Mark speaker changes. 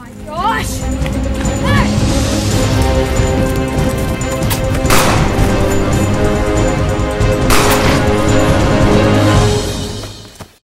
Speaker 1: my gosh!